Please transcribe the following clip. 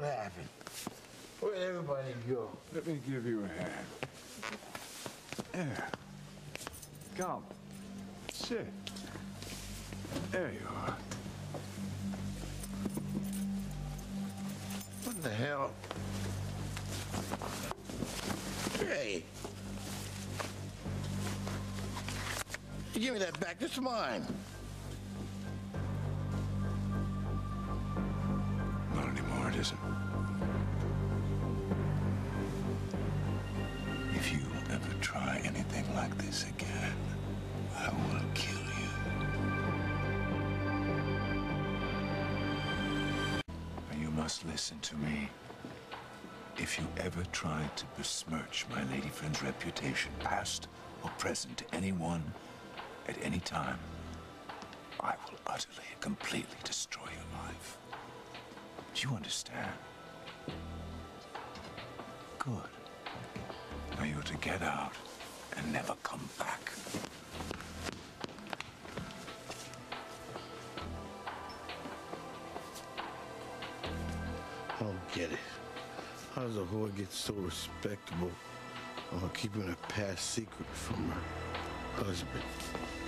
What happened? Where'd everybody go? Let me give you a hand. There. Come. Sit. There you are. What the hell? Hey! You give me that back. This is mine. If you ever try anything like this again, I will kill you. You must listen to me. If you ever try to besmirch my lady friend's reputation, past or present, to anyone at any time, I will utterly and completely destroy. Do you understand? Good. Now you're to get out and never come back. I don't get it. How does a whore get so respectable while keeping a past secret from her husband?